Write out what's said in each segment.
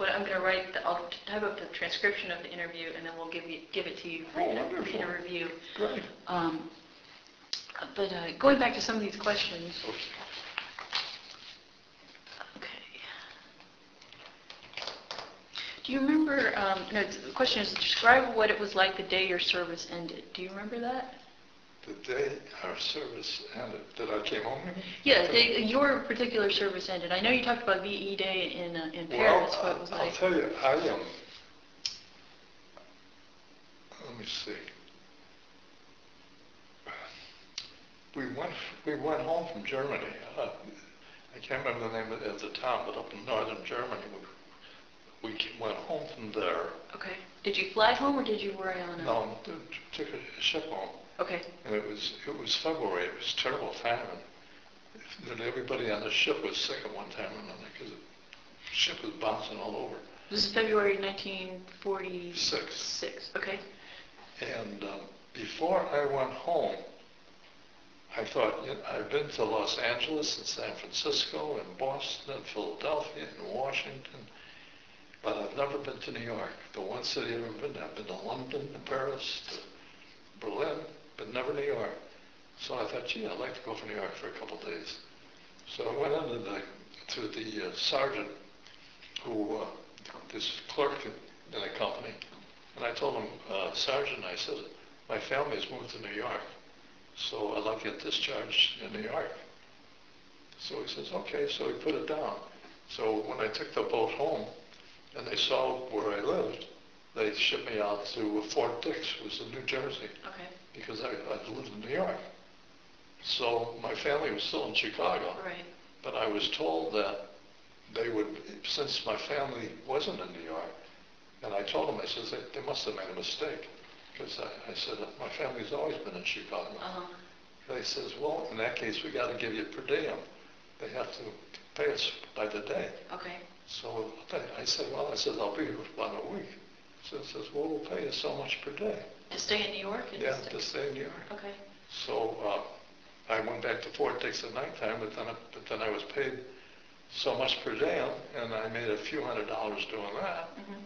What, I'm gonna write, the- I'll type up the transcription of the interview, and then we'll give you, give it to you for Oh, to- wonderful. to review. Great. Um, But uh, going back to some of these questions, okay. Do you remember, um, no, the question is, describe what it was like the day your service ended. Do you remember that? The day our service ended, that I came home? Yeah, the your particular service ended. I know you talked about VE Day in, uh, in Well, Paris, what it was I'll like. tell you, I, um, let me see. We went, we went home from Germany. Uh, I can't remember the name of the town, but up in northern Germany. We, we went home from there. Okay. Did you fly home or did you worry on a? No, took a ship home. Okay, And it was, it was February, it was terrible time, and then everybody on the ship was sick at one time or another, because the ship was bouncing all over. this is February 1946. Six. Okay, And um, before I went home, I thought, you know, I've been to Los Angeles and San Francisco and Boston and Philadelphia and Washington, but I've never been to New York. The one city I've ever been to, I've been to London, to Paris, to Berlin, but never New York. So I thought, gee, I'd like to go for New York for a couple of days. So I went into the, to the uh, sergeant who, uh, this clerk in in the company, and I told him, uh, Sergeant, I said, my family's moved to New York, so I'd like to get discharged in New York. So he says, okay, so he put it down. So when I took the boat home, and they saw where I lived, they shipped me out to Fort Dix, which was in New Jersey, okay, because I, I lived in New York. So my family was still in Chicago. right. But I was told that they would, since my family wasn't in New York, and I told them, I said, they, they must have made a mistake. Because I, I said, my family's always been in Chicago. Uh-huh, They says, well, in that case, we got to give you per diem. They have to pay us by the day. okay, So I said, well, I said, I'll be here for about a week. So it says, well, we'll pay you so much per day. To stay in New York? and Yeah, stay- to stay in New York. Okay, So uh, I went back to Fort Dix at nighttime, but then, I- but then I was paid so much per day, and I made a few hundred dollars doing that. mhm,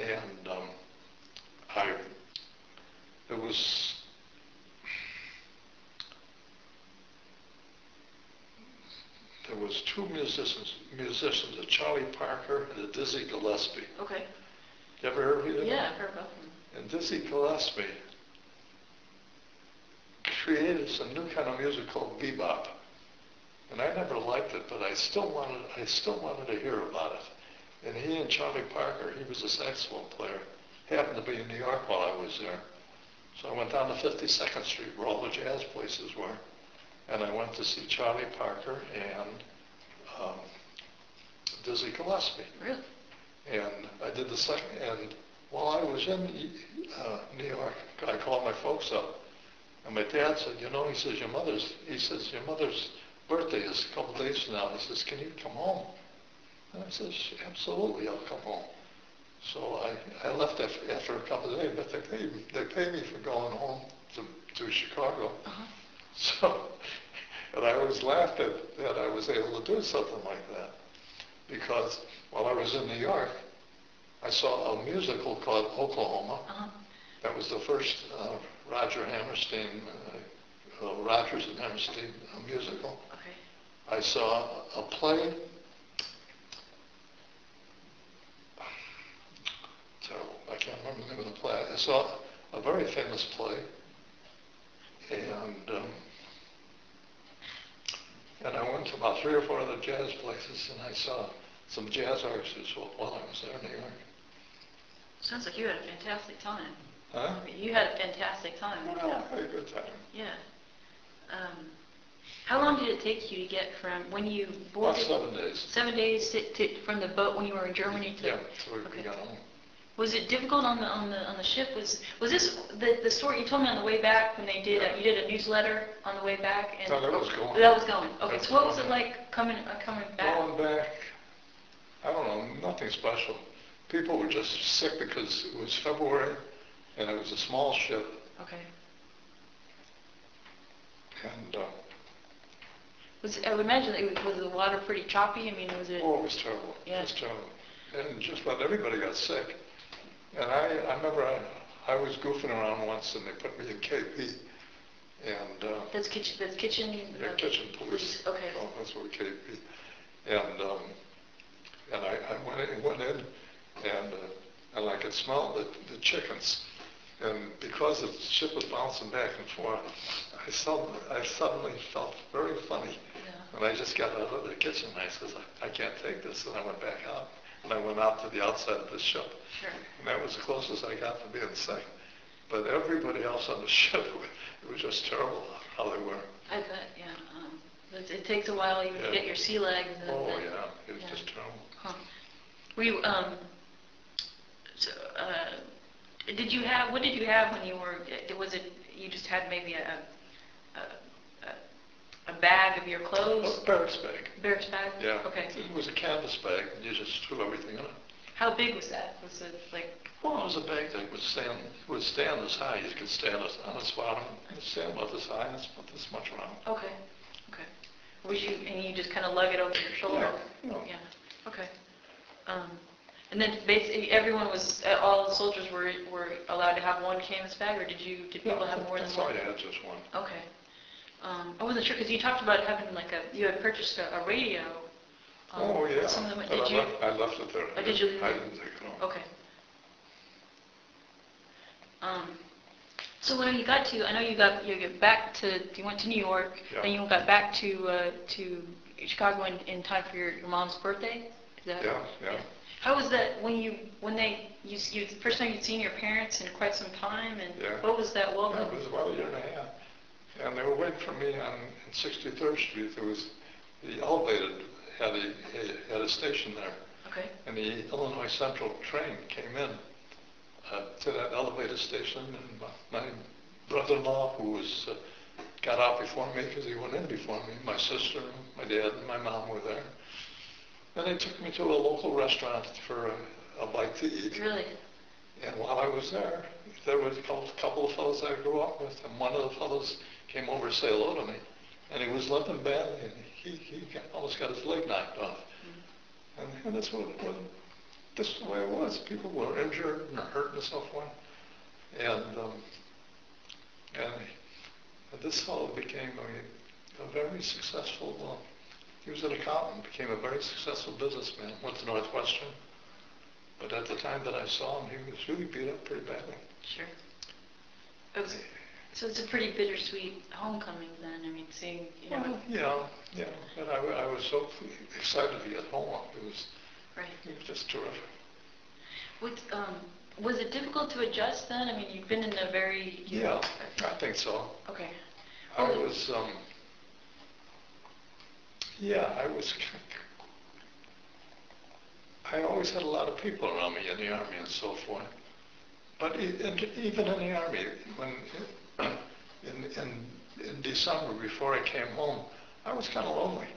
And um, I, it was, there was two musicians, musicians, a Charlie Parker and a Dizzy Gillespie. okay. You ever heard of either? Yeah, I've heard about them. And Dizzy Gillespie created some new kind of music called bebop. And I never liked it, but I still wanted, I still wanted to hear about it. And he and Charlie Parker, he was a saxophone player, happened to be in New York while I was there. So I went down to 52nd Street where all the jazz places were. And I went to see Charlie Parker and um, Dizzy Gillespie. Really? And I did the second, and while I was in uh, New York, I called my folks up, and my dad said, you know, he says, your mother's, he says, your mother's birthday is a couple days from now. He says, can you come home? And I said, absolutely, I'll come home. So I, I left after, after a couple of days, but they paid me, they paid me for going home to, to Chicago. Uh-huh, So, and I always laughed at that I was able to do something like that. Because while I was in New York, I saw a musical called Oklahoma. uh-huh, That was the first uh, Roger Hammerstein, uh, uh, Rodgers and Hammerstein uh, musical. okay. I saw a play. Terrible. I can't remember the name of the play. I saw a very famous play, and um, and I went to about three or four other jazz places, and I saw some jazz artists while I was there in New York. Sounds like you had a fantastic time. Huh? You had a fantastic time. Well, I had a good time. Yeah. Um, how long did it take you to get from when you boarded? About seven days. Seven days to, to, from the boat when you were in Germany to? Yeah, so we Okay. got home. Was it difficult on the, on the, on the ship? Was, was this, the, the story you told me on the way back when they did, uh, you did a newsletter on the way back? and No, that was going. That was going, okay, That so what was was it like coming, uh, coming back? Going back, I don't know, nothing special. People were just sick because it was February and it was a small ship Okay. and, uh, Was, I would imagine, it was, was the water pretty choppy? I mean, was it? oh, it was terrible. It was terrible. and just about everybody got sick. And I, I remember I, I was goofing around once and they put me in KP. And, uh, That's kitchen, that's kitchen? yeah, uh, kitchen police. Okay. Oh, that's what KP. And, um, and I, I went in, went in and, uh, and I could smell the, the chickens. And because the ship was bouncing back and forth, I suddenly, I suddenly felt very funny. Yeah. And I just got out of the kitchen, and I says, I, I can't take this, and I went back out. And I went out to the outside of the ship, Sure. and that was the closest I got to being sick. But everybody else on the ship, it was just terrible how they were. I bet, yeah. um, It takes a while even to get your sea legs. and Oh, yeah, it was Yeah. just terrible. Huh. Were you, um, so, uh, did you have, what did you have when you were, was it, you just had maybe a, a, a- a bag of your clothes? barracks bag, Barracks bag? yeah. Okay. It was a canvas bag, and you just threw everything in it. How big was that? Was it like, Well, it was a bag that would stand, would stand this high, you could stand it on its bottom, and stand about this high, and it's about this much around. okay, okay. Was you, and you just kind of lug it over your shoulder? Yeah, yeah. Yeah, okay. Um, And then basically, everyone was, uh, all the soldiers were, were allowed to have one canvas bag, or did you, did people have more than That's one? all you had, just one. Okay. Um, I wasn't sure, because you talked about having like a, you had purchased a, a radio. um, Oh, yeah. Some of them, But did I you? left, I left it there. Oh, did you leave I it? didn't take it home. Okay. Um, so when you got to, I know you got, you got back to, you went to New York, Yeah. then you got back to, uh, to Chicago in, in time for your, your mom's birthday? Is that? Yeah, yeah. How was that, when you, when they, you, you, the first time you'd seen your parents in quite some time, and Yeah. what was that Yeah, welcome? It was about a year and a half. And they were waiting for me on 63rd Street. There was, the elevated had a, a- had a station there. Okay, And the Illinois Central train came in uh, to that elevated station, and my my brother-in-law, who was, uh, got out before me, because he went in before me, my sister, my dad, and my mom were there. And they took me to a local restaurant for a, a bite to eat. really? And while I was there, there was a couple, of fellows I grew up with, and one of the fellows came over to say hello to me. And he was limping badly, and he, he almost got his leg knocked off. And, and that's what, what, this is the way it was. People were injured and hurt and so forth. And, um, and this fellow became a, a very successful, uh, he was an accountant, became a very successful businessman, went to Northwestern. But at the time that I saw him, he was really beat up pretty badly. Sure. It was, so it's a pretty bittersweet homecoming then, I mean, seeing, you know, Well, yeah, yeah, and I, I was so excited to get home. It was, right. it was just terrific. What, um, was it difficult to adjust then? I mean, you've been in a very, you know. Yeah, I think so. Okay, I Oh. was, um, yeah, I was, I always had a lot of people around me in the army and so forth. But even in the army, when, in, in, in December, before I came home, I was kind of lonely.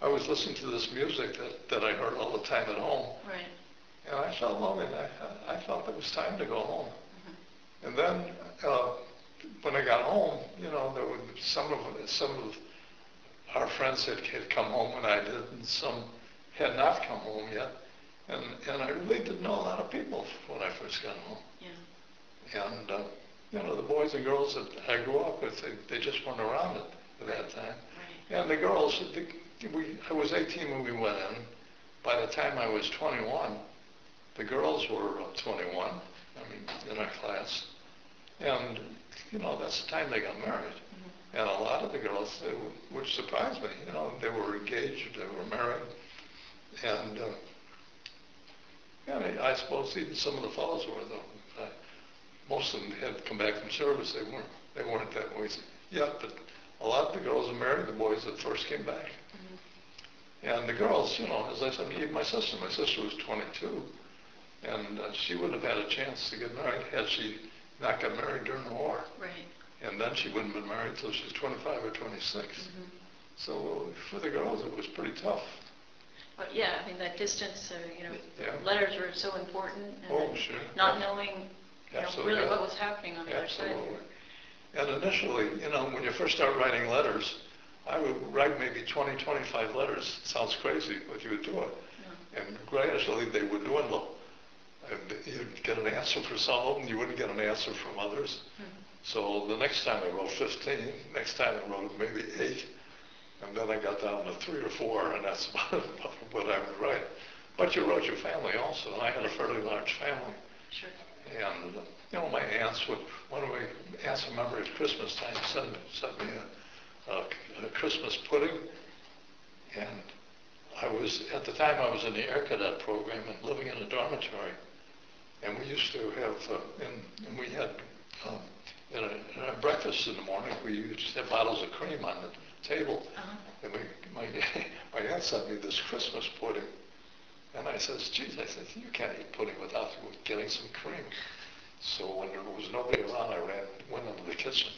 I was listening to this music that, that I heard all the time at home, right. and I felt lonely, and I, I felt it was time to go home. Mhm. And then, uh, when I got home, you know, there were some of, some of our friends had, had come home when I did, and some had not come home yet. And, and I really didn't know a lot of people when I first got home. Yeah, And, uh, you know, the boys and girls that I grew up with, they, they just weren't around at, at that time. right. And the girls, the, we, I was 18 when we went in. By the time I was 21, the girls were uh, 21, I mean, in our class. And, you know, that's the time they got married. And a lot of the girls, were- which surprised me, you know, they were engaged, they were married. And, uh, yeah, I I suppose even some of the fellows were though. Uh, Most of them had come back from service, they weren't, they weren't that way yet, but a lot of the girls are married, the boys that first came back. Mhm. And the girls, you know, as I said, even my sister, my sister was 22, and uh, she wouldn't have had a chance to get married had she not got married during the war. Right. And then she wouldn't have been married until she was 25 or 26. Mhm. So for the girls, it was pretty tough. But yeah, I mean, that distance, uh, you know, Yeah. letters were so important. and Oh, sure. Not knowing, you know, Absolutely. really what was happening on the other side. Absolutely. And initially, you know, when you first start writing letters, I would write maybe 20, 25 letters. Sounds crazy, but you would do it. And gradually, they would dwindle. And you'd get an answer for some of them, you wouldn't get an answer from others. So the next time I wrote 15, next time I wrote maybe eight, and then I got down to three or four, and that's about what I would write. But you wrote your family also, and I had a fairly large family. Sure. And, you know, my aunts would, one of my aunts, I remember at Christmas time, sent, sent me a, a, a Christmas pudding. And I was, at the time, I was in the air cadet program and living in a dormitory. And we used to have, uh, and, and we had, um, in, a, in our breakfast in the morning, we used to have bottles of cream on the table. Uh-huh. And we, my, my aunt sent me this Christmas pudding. And I says, geez, I said, you can't eat pudding without getting some cream. So when there was nobody around, I ran, went into the kitchen,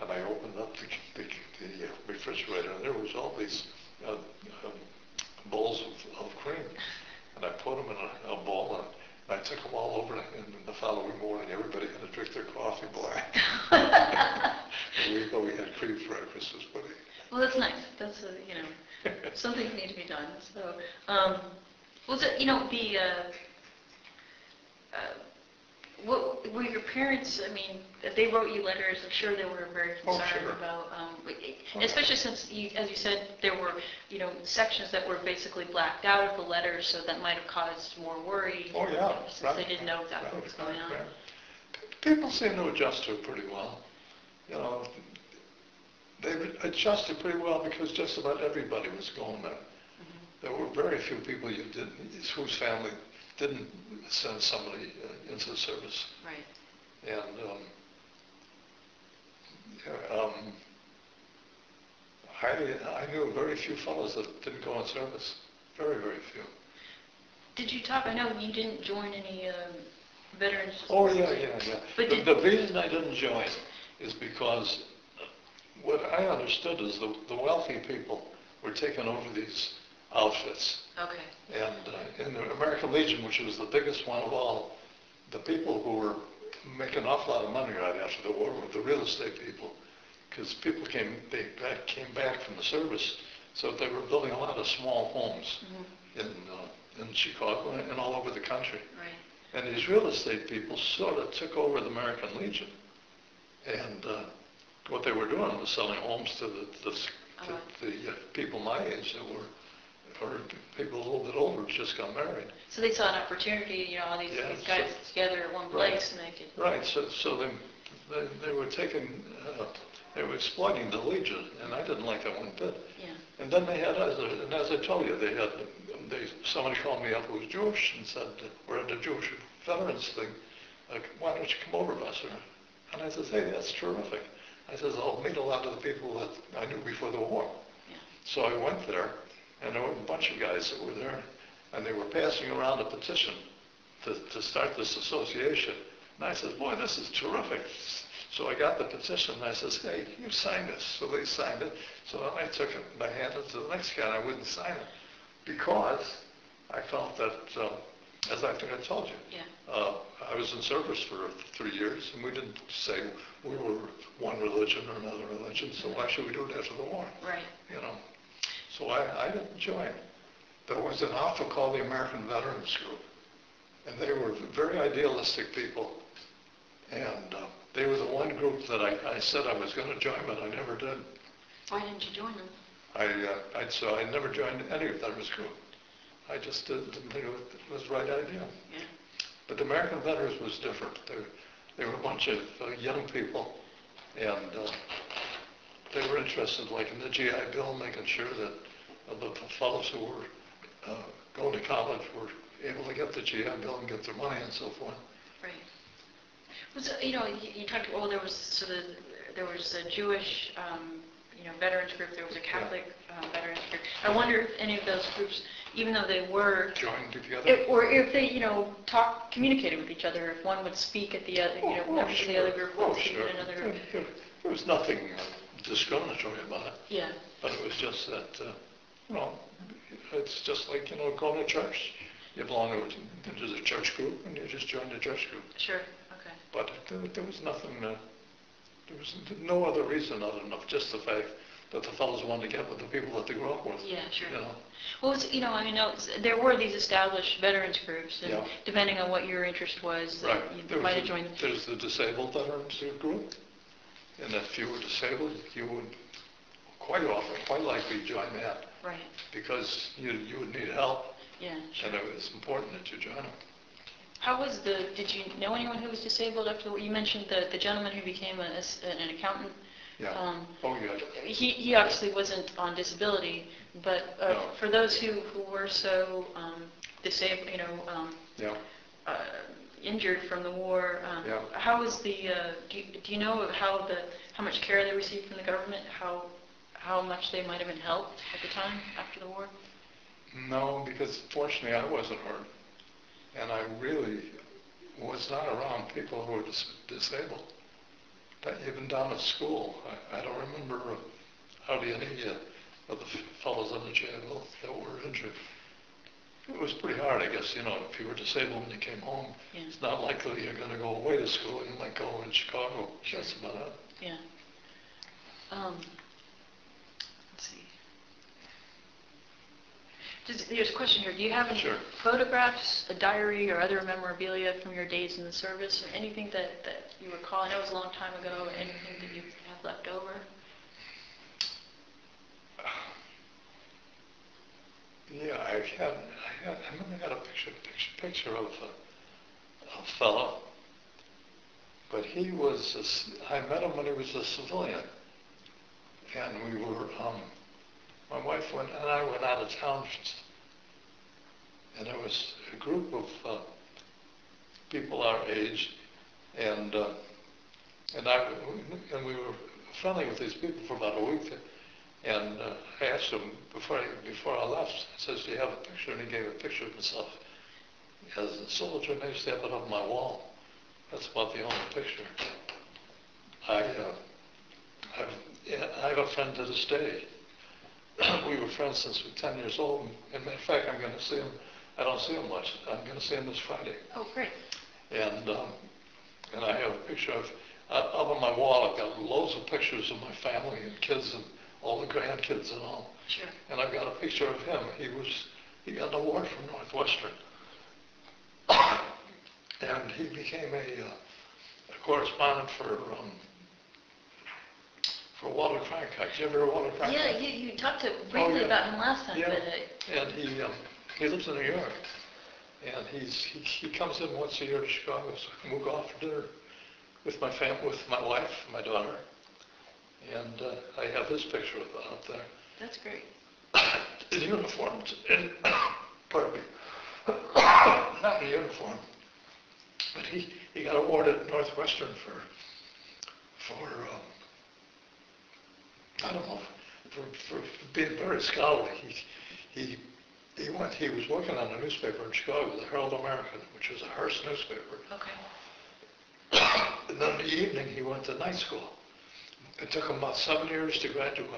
and I opened up the, the, the uh, refrigerator, and there was all these uh, um, bowls of, of cream. And I put them in a, a bowl, and I took them all over, and the following morning, everybody had to drink their coffee black. we thought we had cream for our Christmas pudding. Well, that's nice. That's, uh, you know, some things need to be done. So, um, was it, you know, the, uh, uh, what, were your parents, I mean, they wrote you letters, I'm sure they were very Oh, concerned sure. about, um, Oh, especially since you, as you said, there were, you know, sections that were basically blacked out of the letters, so that might have caused more worry. Oh, yeah, Since right. they didn't know exactly what was going on. right. People seem to adjust to it pretty well. You know, they adjusted pretty well because just about everybody was going there. Mm-hmm. There were very few people you didn't, whose family didn't send somebody uh, into the service. Right. And, um, yeah, um, I, I knew very few fellows that didn't go in service. Very, very few. Did you talk, I know you didn't join any um, veterans. Oh, yeah, yeah, yeah. But The, the reason I didn't join is because what I understood is the, the wealthy people were taking over these outfits. Okay, And uh, in the American Legion, which was the biggest one of all, the people who were making an awful lot of money right after the war were the real estate people. Because people came, they back, came back from the service, so they were building a lot of small homes Mhm. in, uh, in Chicago and and all over the country. right. And these real estate people sort of took over the American Legion. And uh, what they were doing was selling homes to the, the, Oh. to the uh, people my age that were, or people a little bit older just got married. So they saw an opportunity, you know, all these Yeah, these guys so- together at one Right. place and they could, Right, so, so they, they, they were taking, uh, they were exploiting the Legion, and I didn't like that one bit. yeah. And then they had, as I- and as I told you, they had, they, somebody called me up who was Jewish and said, we're at the Jewish veterans thing, like, why don't you come over, Buster? And I said, hey, that's terrific. I says, I'll meet a lot of the people that I knew before the war. Yeah. So I went there, and there were a bunch of guys that were there, and they were passing around a petition to, to start this association. And I said, boy, this is terrific. So I got the petition, and I says, hey, you sign this. So they signed it. So then I took it, and I handed it to the next guy, and I wouldn't sign it, because I felt that, uh, as I think I told you, Yeah. uh, I was in service for three years, and we didn't say we were one religion or another religion, so why should we do it after the war? Right. you know. So I, I didn't join. There was an outfit called the American Veterans Group, and they were very idealistic people. And uh, they were the one group that I, I said I was going to join, but I never did. Why didn't you join them? I, uh, I, so I never joined any of veterans group. I just didn't, didn't think it was the right idea. Yeah. But the American Veterans was different. They, they were a bunch of uh, young people, and uh, they were interested, like in the GI Bill, making sure that uh, the fellows who were uh, going to college were able to get the GI Bill and get their money and so forth. Right. Was, it- you know, you you talked, well, there was, so the, there was a Jewish, um, you know, veterans group, there was a Catholic uh, veterans group. I wonder if any of those groups, even though they were, Joined together. if- or if they, you know, talk, communicated with each other, if one would speak at the, other, you know, Oh, oh, members the other sure. group Oh, would speak sure. at another group. There- there- There was nothing uh, discriminatory about it. Yeah, But it was just that, uh, you know, it's just like, you know, going to church. You belong to the church group and you just join the church group. sure, okay. But there, there was nothing, uh, there was no other reason other than just the fact that the fellows wanted to get with the people that they grew up with. Yeah, sure. You know, Well, it's, you know, I mean, no, there were these established veterans groups, and Yeah. depending on what your interest was, right. you There was might have the- joined. There's the disabled veterans group, and if you were disabled, you would quite often, quite likely join that, Right, because you, you would need help, yeah, sure. and it was important that you join them. How was the, did you know anyone who was disabled after, the- you mentioned the the gentleman who became a- an accountant? Yeah. Um, Oh, yeah. He, he obviously wasn't on disability, but uh, No. for those who, who were so um, disabled, you know, um, Yeah. uh, injured from the war, um, Yeah. how was the, uh, do you, do you know of how the, how much care they received from the government? How, how much they might have been helped at the time after the war? No, because fortunately I wasn't hurt, and I really was not around people who were dis- disabled. But even down at school, I, I don't remember hardly any uh, of the fellows in the jail that were injured. It was pretty hard, I guess, you know, if you were disabled when you came home, Yeah. it's not likely you're gonna go away to school, you might go in Chicago, Sure. that's about it. Yeah. Um, let's see. There's a question here. Do you have any Sure. photographs, a diary, or other memorabilia from your days in the service? Or anything that, that you recall? I know it was a long time ago. Anything that you have left over? Yeah, I have, I had, I remember I got a picture, picture, picture of a, a fellow, but he was, a c- I met him when he was a civilian. And we were, um, my wife went, and I went out of town, and there was a group of, uh, people our age, and, uh, and I, and we were friendly with these people for about a week. And uh, I asked him before I, before I left, I says, do you have a picture? And he gave a picture of himself as a soldier, and used to have it on my wall. That's about the only picture. I, uh, I've, I have a friend to this day. We were friends since we were 10 years old. And matter of fact, I'm going to see him. I don't see him much. I'm going to see him this Friday. Oh, great. And, um, and I have a picture of, uh, up on my wall, I've got loads of pictures of my family and kids and all the grandkids and all. Sure. And I've got a picture of him. He was, he got an award from Northwestern. And he became a, uh, a correspondent for, um, for Walter Cronkite. Did you ever heard of Walter Cronkite? Yeah, you, you talked to briefly yeah. about him last time, Yeah. but uh, And he, um, he lives in New York. And he's, he, he comes in once a year to Chicago, so I can go out for dinner with my fam, with my wife, my daughter. And, uh, I have his picture of out there. that's great. In uniform, in, pardon me, not in uniform. But he, he got awarded at Northwestern for, for, um, I don't know, for, for being very scholarly. He, he, he went, he was working on a newspaper in Chicago, the Herald American, which was a Hearst newspaper. Okay. And then in the evening, he went to night school. It took him about seven years to graduate.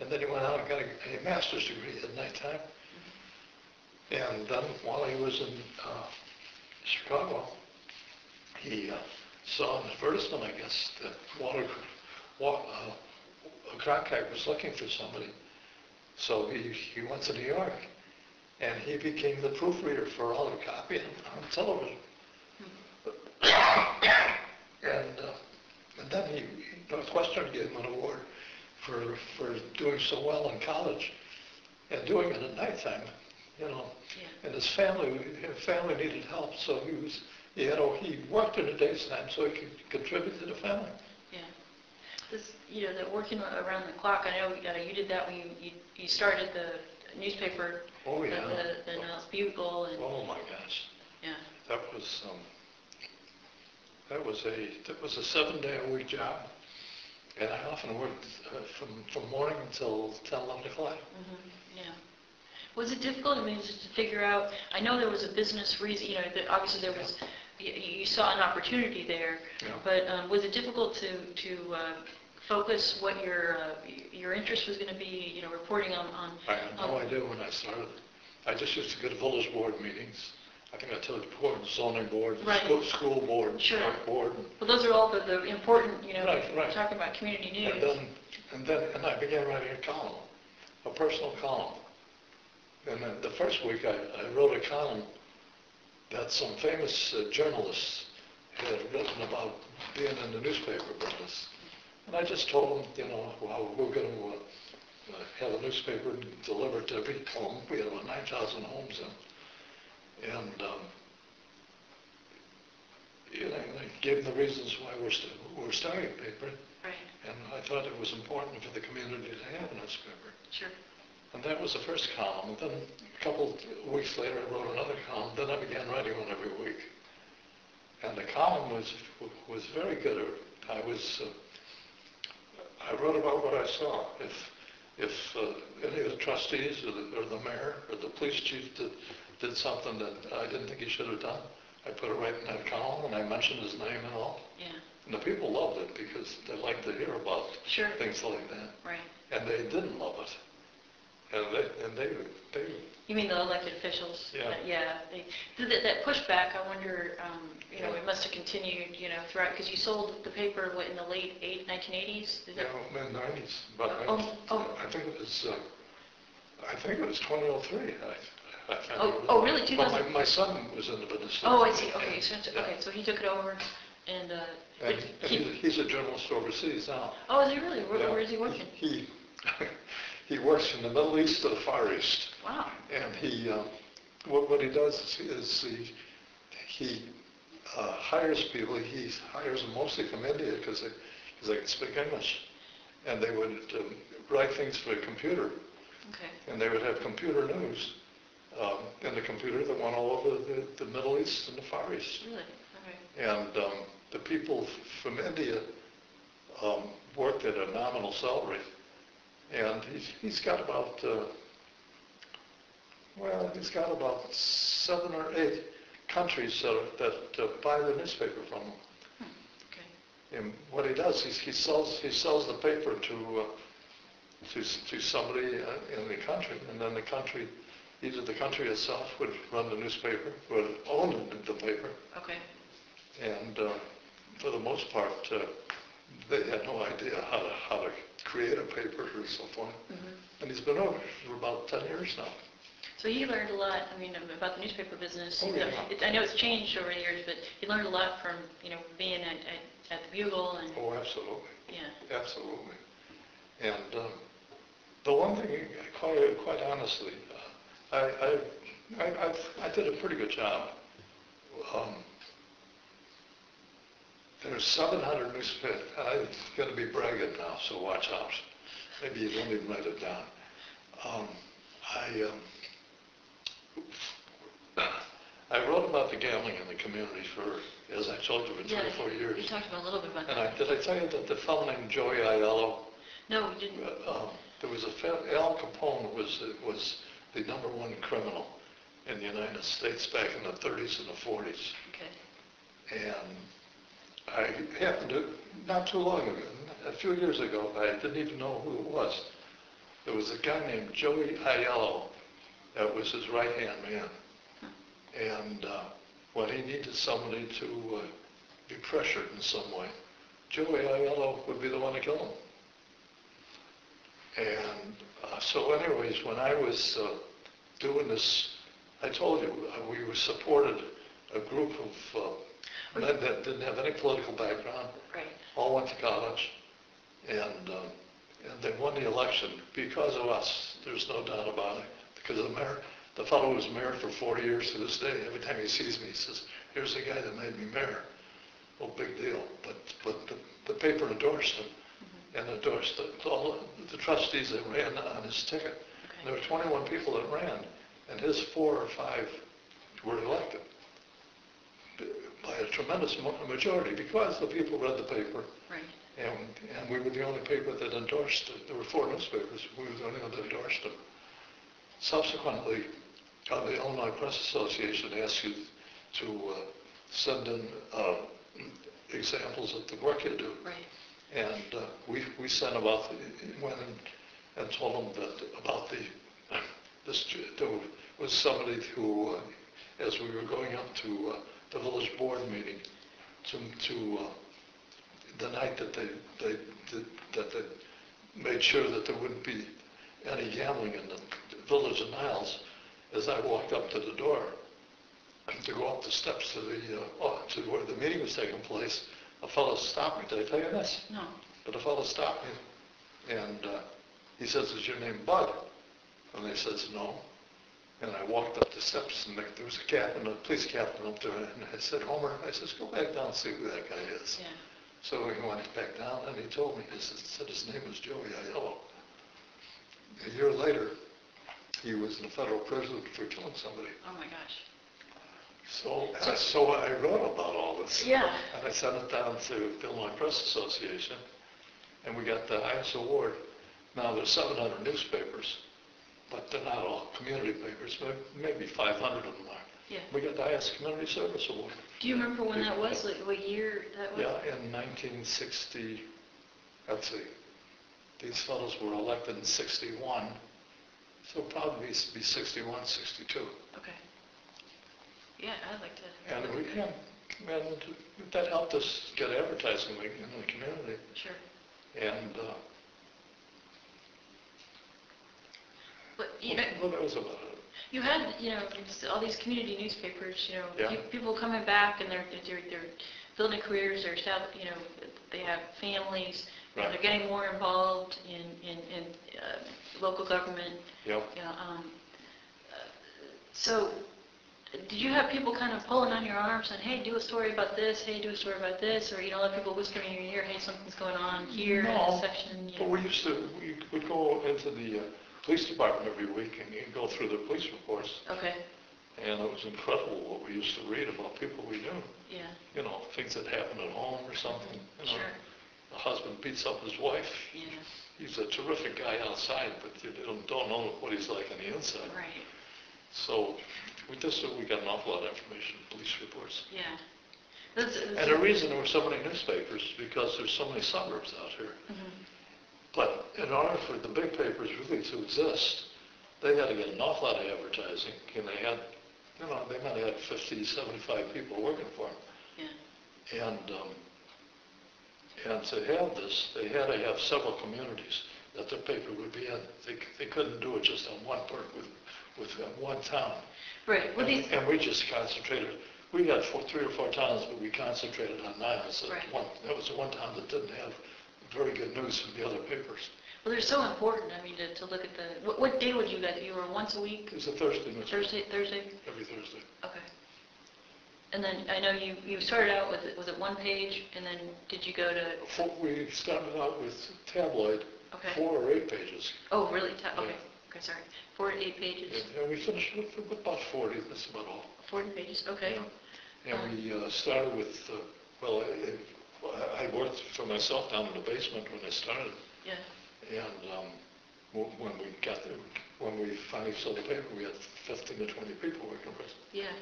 And then he went out and got a, a master's degree at nighttime. And then while he was in uh, Chicago, he uh, saw an advertisement, I guess, that Walter, Wa- uh, Cronkite was looking for somebody. So he, he went to New York, and he became the proofreader for all the copy on, on television. And, uh, and then he, Northwestern gave him an award for, for doing so well in college and doing it at nighttime, you know. Yeah. And his family, his family needed help, so he was, he had, a- he worked in the daytime so he could contribute to the family. You know, the working around the clock, I know uh, you did that when you, you, you started the newspaper, Oh, the, yeah. the the Niles Bugle, and, Oh, my gosh. yeah, That was, um, that was a, that was a seven-day-a-week job. And I often worked uh, from, from morning until 10, 11 o'clock. mhm, yeah. Was it difficult, I mean, just to figure out, I know there was a business reason, you know, that obviously there was, you, you saw an opportunity there, Yeah. but um, was it difficult to, to uh, focus what your, uh, your interest was going to be, you know, reporting on, on? I had no on- idea when I started. I just used to go to village board meetings. I think I told you before, zoning board, Right. school, school board, Sure. park board. Well, those are all the, the important, you know, Right, right. talking about community And news. then And then, and I began writing a column, a personal column. And then the first week, I, I wrote a column that some famous uh, journalists had written about being in the newspaper business. And I just told them, you know, well, we're going to uh, have a newspaper delivered to every home. We have about 9,000 homes in. And, um, you know, I gave them the reasons why we're, st- we're starting a paper. Right, And I thought it was important for the community to have a newspaper. sure. And that was the first column. And then a couple weeks later, I wrote another column. Then I began writing one every week. And the column was, was very good. I was, uh, I wrote about what I saw. If, if uh, any of the trustees or the, or the mayor or the police chief did, did something that I didn't think he should have done, I put it right in that column and I mentioned his name and all. Yeah, And the people loved it because they liked to hear about Sure. things like that. right. And they didn't love it. And they, and they, they, You mean the elected officials? Yeah. Uh, Yeah, they, th- that, that pushback, I wonder, um, you know, it must have continued, you know, throughout, because you sold the paper, what, in the late eight, 1980s? Is you that- know, mid nineties, but I, Oh, oh. I think it was, uh, I think it was twenty oh three, I, I Oh, oh, really? But 2000? my, my son was in the business. Oh, I see, okay, so, Yeah. okay, so he took it over, and, uh, And but and he- he's, he's a journalist overseas now. oh, is he really? Where, Yeah. where is he working? He, he works in the Middle East to the Far East. Wow, And he, um, what, what he does is, is he, he uh, hires people, he hires them mostly from India because they, because they can speak English. And they would um, write things for a computer, okay, and they would have computer news um, in the computer that went all over the, the Middle East and the Far East. really? Okay, And um, the people from India um, worked at a nominal salary. And he's, he's got about, uh, well, he's got about seven or eight countries that, are- that uh, buy the newspaper from him. okay, And what he does, he, he sells, he sells the paper to, uh, to, to somebody uh, in the country, and then the country, either the country itself would run the newspaper, would own the paper, okay, and uh, for the most part, uh, they had no idea how to, how to create a paper or so forth. mhm. And he's been over for about 10 years now. So he learned a lot, I mean, about the newspaper business. Oh, yeah. it- I know it's changed over the years, but he learned a lot from, you know, being at, at, at the Bugle and, Oh, absolutely, yeah, absolutely. And um, the one thing, quite, quite honestly, uh, I, I, I, I did a pretty good job. Um, There's 700 newspapers, I'm going to be bragging now, so watch out. Maybe you don't even write it down. Um, I, um, I wrote about the gambling in the community for, as I told you, for three Yeah, or four years. you talked about a little bit about And that. I, did I tell you that the fellow named Joey Aiello, No, we didn't, uh, um, there was a, fel- Al Capone was, was the number one criminal in the United States back in the 30s and the 40s. okay, And I happened to, not too long ago, a few years ago, I didn't even know who it was. There was a guy named Joey Aiello that was his right-hand man. And uh, when he needed somebody to uh, be pressured in some way, Joey Aiello would be the one to kill him. And uh, so anyways, when I was uh, doing this, I told you, uh, we were supported a group of that didn't have any political background, right, all went to college, and, um, and they won the election because of us. There's no doubt about it. Because the mayor, the fellow who was mayor for 40 years to this day, every time he sees me, he says, here's the guy that made me mayor. Oh, big deal. But, but the, the paper endorsed him and endorsed the, all the trustees that ran on his ticket. There were 21 people that ran, and his four or five were elected by a tremendous majority because the people read the paper right, and, and we were the only paper that endorsed it. There were four newspapers, we were the only one that endorsed it. Subsequently, uh, the Illinois Press Association asked you to uh, send in uh, examples of the work you do. right, And uh, we, we sent about, the- went and, and told them that, about the, this, there was somebody who, uh, as we were going up to uh, the village board meeting, to, to, uh, the night that they, they, did- that the made sure that there wouldn't be any gambling in the village of Niles. As I walked up to the door to go up the steps to the, uh, oh, to where the meeting was taking place, a fellow stopped me. Did I tell you this? No. But a fellow stopped me, and uh, he says, "Is your name Bud?" And I says, "No." And I walked up the steps, and there there was a captain, a police captain up there, and I said, "Homer," I says, "Go back down and see who that guy is." Yeah. So he went back down, and he told me, he said- said his name was Joey Aiello. A year later, he was in federal prison for killing somebody. Oh, my gosh. So, So- so I wrote about all this. Yeah. And I sent it down to the Illinois Press Association, and we got the highest award. Now, there's 700 newspapers, but they're not all community papers, May- maybe 500 of them are. Yeah. We got the highest community service award. Do you remember when that was, like, what year that was? Yeah, in 1960, let's see, these fellows were elected in 61, so probably be 61, 62. Okay. Yeah, I'd like to. And we, yeah, and that helped us get advertising in the community. Sure. And, uh, But, you know, well, that was about it. you had, you know, all these community newspapers, you know, Yeah. people coming back and they're, they're, they're building careers, they're, you know, they have families, you know, they're getting more involved in, in, in uh, local government, Yep. know, um, uh, so, did you have people kind of pulling on your arm saying, hey, do a story about this, hey, do a story about this, or, you know, let people whisper in your ear, hey, something's going on here in this section, you But we used to, we would go into the uh, police department every week and and go through the police reports, Okay, and it was incredible what we used to read about people we knew. yeah, You know, things that happened at home or something, you know. sure, The husband beats up his wife. yeah, He's a terrific guy outside, but you don't don't know what he's like on the inside. right, So we just, we got an awful lot of information, police reports. yeah. That's- that's- And the reason there were so many newspapers is because there's so many suburbs out here. Mhm. But in order for the big papers really to exist, they had to get an awful lot of advertising, and they had, you know, they might have had 50, 75 people working for them. Yeah, And, um, and to have this, they had to have several communities that their paper would be in. They, they couldn't do it just on one part with, with uh, one town. right, well, these, And and we just concentrated, we had four, three or four towns, but we concentrated on Niles. That Right. one- That was the one town that didn't have very good news from the other papers. well, they're so important, I mean, to, to look at the, what, what day would you get, you were once a week, It was a Thursday Thursday, Thursday? every Thursday. Okay. And then, I know you, you started out with, was it one page, and then did you go to, We started out with tabloid, okay, four or eight pages. oh, really, Ta- okay, Yeah. okay, sorry, four to eight pages, And and we finished with with about 40, that's about all. forty pages, okay, And we uh, started with, uh, well, I- I I worked for myself down in the basement when I started. yeah, And um, w- when we got there, when we finally sold the paper, we had 15 to 20 people working for us. yeah,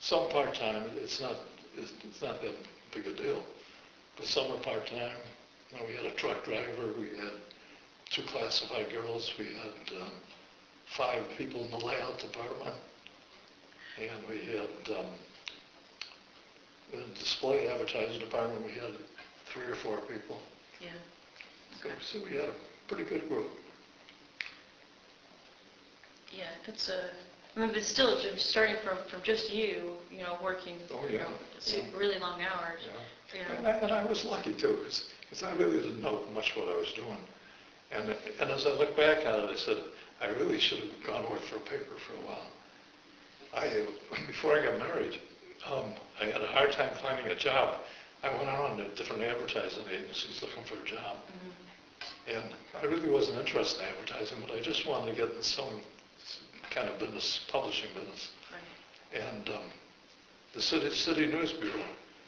Some part-time, it's not, it's it's not that big a deal, but some are part-time. You know, we had a truck driver, we had two classified girls, we had um, five people in the layout department, and we had, um, the display advertising department, we had three or four people. yeah, So so we had a pretty good group. yeah, it's a, I mean, but still, just starting from, from just you, you know, working, Oh, you yeah. know, su- really long hours, Yeah. you And know, I, and I was lucky too, because I really didn't know much what I was doing. And, and as I look back on it, I said, I really should have gone to work for a paper for a while. I, before I got married, um, I had a hard time finding a job. I went around to different advertising agencies looking for a job. Mhm. And I really wasn't interested in advertising, but I just wanted to get in some kind of business, publishing business. right, And um, the city, city news bureau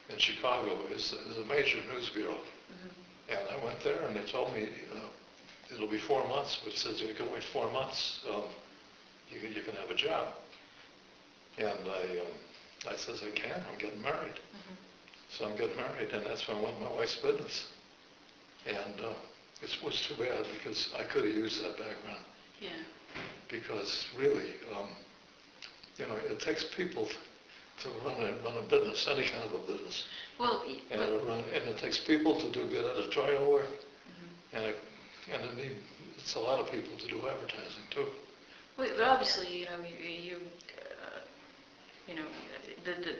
in Chicago is, is a major news bureau. mhm, And I went there and they told me, uh, it'll be four months, but it says you can wait four months, um, you can, you can have a job. And I, um, I says, I can't. I'm getting married. mhm. So I'm getting married and that's when I went my wife's business. And uh, it was too bad because I could have used that background. yeah, because really, um, you know, it takes people to run a, run a business, any kind of a business. well, And it, run, and it takes people to do good editorial work, mhm, and it, and it need, it's a lot of people to do advertising too. Well, but obviously, you know, you, you, uh, you know, the, the,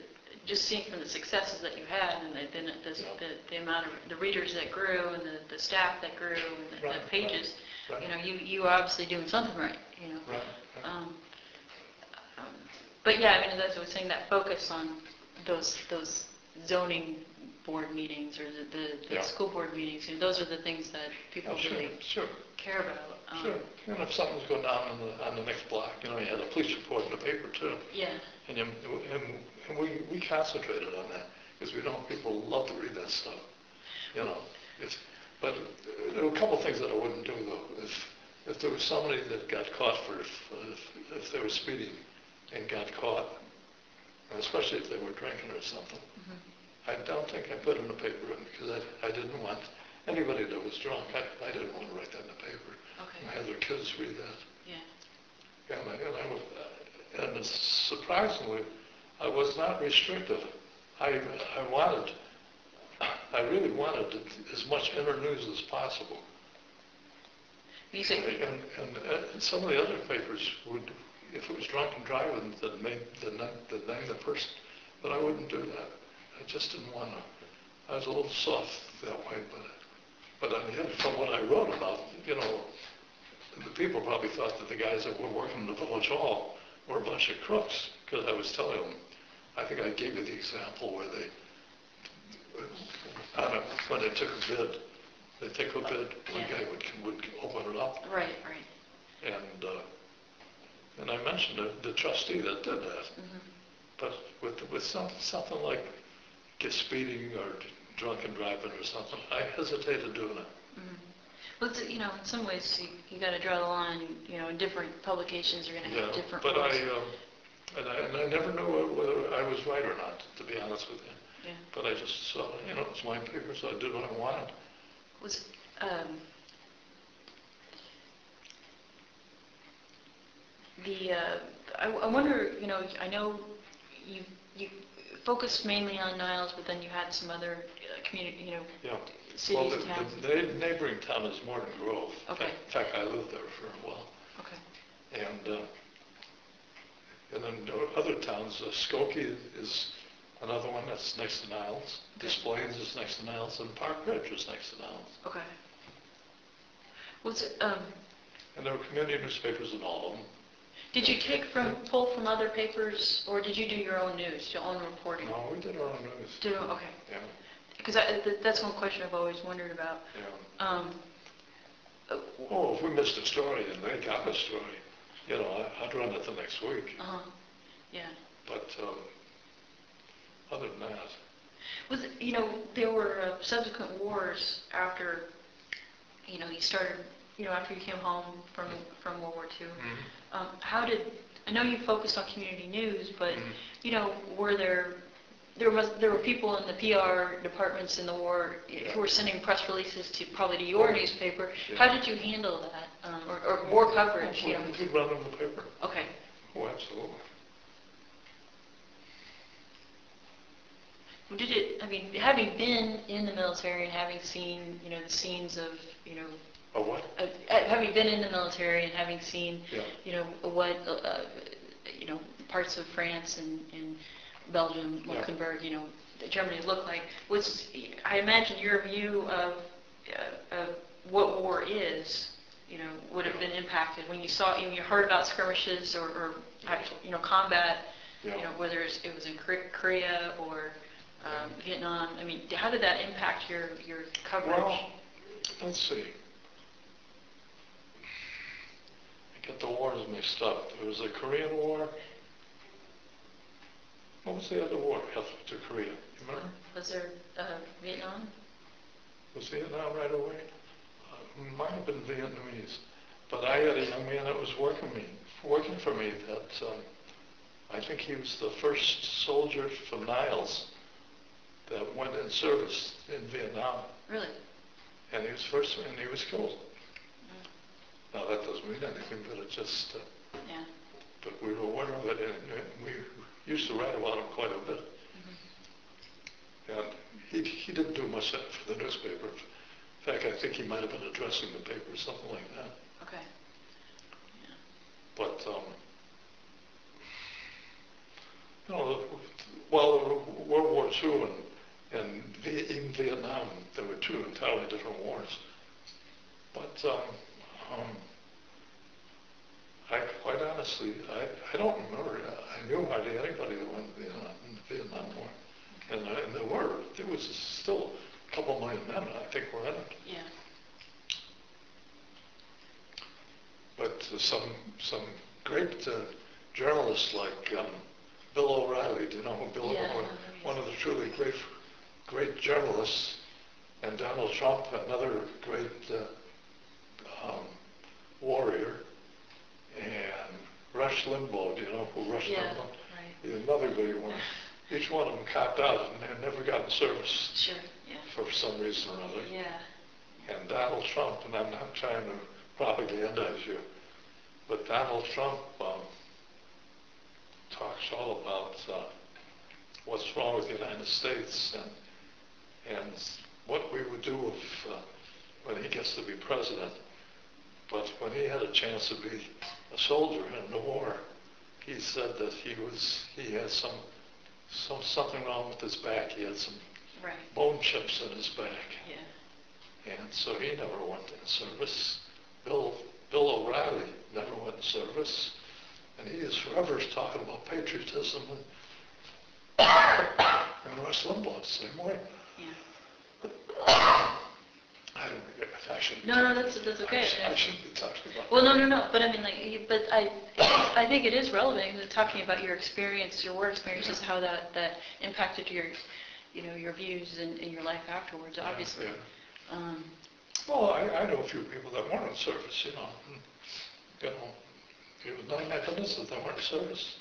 just seeing from the successes that you had and the, then the, the, the amount of, the readers that grew and the, the staff that grew and the- Right, the pages, right, you know, you, you are obviously doing something right, you know. Right, right. Um, um, But yeah, I mean, as I was saying, that focus on those, those zoning board meetings or the, the, Yeah. school board meetings, you know, those are the things that people Oh, sure, really sure, care about. Um, sure. And if something's going down on the, on the next block, you know, you had a police report in the paper too. Yeah, And, you- and, and we, we concentrated on that, because we know people love to read that stuff, you know. It's, but there were a couple of things that I wouldn't do though. If, if there was somebody that got caught for, if, if they were speeding and got caught, especially if they were drinking or something, mhm, I don't think I put in the paper because I, I didn't want anybody that was drunk, I, I didn't want to write that in the paper. okay, And have their kids read that. yeah, And I, and I was, and surprisingly, I was not restrictive. I, I wanted, I really wanted as much inter-news as possible. you And, and, and some of the other papers would, if it was drunk and driving, they'd name, they'd name, the person, but I wouldn't do that. I just didn't want to, I was a little soft that way, but, but the other, from what I wrote about, you know, the people probably thought that the guys that were working in the village hall were a bunch of crooks, because I was telling them, I think I gave you the example where they, on a, when they took a bid, they take a bid, one Yeah. guy would, would open it up, right, right, and, uh, and I mentioned the, the trustee that did that, mhm, but with, with some, something like get speeding or drunken driving or something, I hesitate hesitated doing it. mhm. Well, it's, you know, in some ways, you, you gotta draw the line, you know, in different publications are gonna Yeah, have different but rules. I, um, and I, and I never knew whether I was right or not, to be honest with you. Yeah. But I just saw, you know, it's my paper, so I did what I wanted. Was, um, the, uh, I, I wonder, you know, I know you, you focused mainly on Niles, but then you had some other uh, community, you know, Yeah. Well, cities, the- towns. the the neighboring town is Morton Grove. Okay. In fact, I lived there for a while. Okay, And, uh, and then there are other towns, uh, Skokie is another one that's next to Niles. Okay. Des Plaines is next to Niles, and Park Ridge is next to Niles. okay. Was it, um, And there are community newspapers in all of them. did you take from, pull from other papers, or did you do your own news, your own reporting? No, we did our own news. Did, okay, Yeah, because th- that's one question I've always wondered about. yeah. Um, uh, Oh, if we missed a story then they got a story, you know, I- I'd run it the next week. uh-huh, yeah. But, um, other than that, Was, it- you know, there were uh, subsequent wars after, you know, you started, you know, after you came home from, from World War II. Um, How did, I know you focused on community news, but, Mhm. you know, were there, there was, there were people in the PR departments in the war who were sending press releases to, probably to your newspaper. How did you handle that? Um, Or, or war coverage, you know? we run in the paper. Okay, Oh, absolutely. Did it, I mean, having been in the military and having seen, you know, the scenes of, you know, A what? uh, having been in the military and having seen, Yeah. you know, what, uh, you know, parts of France and, and Belgium, Yeah. Luxembourg, you know, Germany look like, was, I imagine your view of, uh, of what war is, you know, would have been impacted when you saw, know, you heard about skirmishes or, or actual, you know, combat, you know, whether it's- it was in Kor- Korea or um, Vietnam. I mean, how did that impact your, your coverage? Well, let's see. I get the wars mixed up. There was the Korean War. What was the other war after to Korea? You remember? Was there uh, Vietnam? Was Vietnam right away? Uh, Might have been Vietnamese. But I had a young man that was working me, working for me that, um, I think he was the first soldier from Niles that went in service in Vietnam. Really? And he was first, and he was killed. Now, that doesn't mean anything, but it just, uh, Yeah. but we were aware of it, and and we used to write about him quite a bit. Mm-hmm. And he, he didn't do much for the newspaper. In In fact, I think he might have been addressing the paper or something like that. Okay. But, um, you know, well, World War II and, and even Vietnam, there were two entirely different wars. But, um, um, I, quite honestly, I, I don't remember, I knew hardly anybody that went to Vietnam, in the Vietnam War. And, I- and there were, there was still a couple million men, I think, were in it. Yeah. But uh, some, some great uh, journalists like um, Bill O'Reilly, do you know who Bill Yeah, O'Reilly? know who he is. One of the truly great, great journalists, and Donald Trump, another great uh, um, warrior, and Rush Limbaugh, do you know who Rush Yeah, Limbaugh? right. He's another great one. Each one of them copped out and had never gotten service Sure, yeah. for some reason or other. Yeah. And Donald Trump, and I'm not trying to propagandize you, but Donald Trump um, talks all about uh, what's wrong with the United States and, and what we would do if, uh, when he gets to be president. But when he had a chance to be a soldier in the war, he said that he was, he had some, some, something wrong with his back. He had some Right. bone chips in his back. Yeah. And so he never went in service. Bill, Bill O'Reilly never went in service. And he is forever talking about patriotism and, and Rush Limbaugh the same way. Yeah. I don't, I shouldn't. No, no, that's, that's okay. I sh- I shouldn't be talking about. Well, no, no, no, but I mean, like, you- but I, I think it is relevant, because talking about your experience, your work experiences, how that, that impacted your, you know, your views and, and your life afterwards, obviously. Yeah. Um, Well, I, I know a few people that weren't in service, you know. and, You know, it was none of my business that they weren't in service.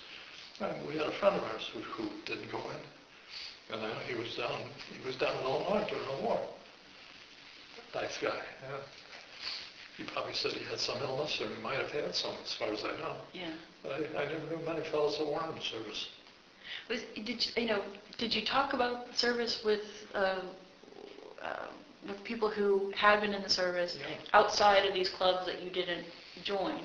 And we had a friend of ours who, who didn't go in. And I he was down, he was down in Illinois during the war. Nice guy, yeah. He probably said he had some illness, or he might have had some, as far as I know. yeah. But I, I never knew many fellows that weren't in service. Was, did, you you know, did you talk about service with, uh, uh, with people who had been in the service Yeah. outside of these clubs that you didn't join,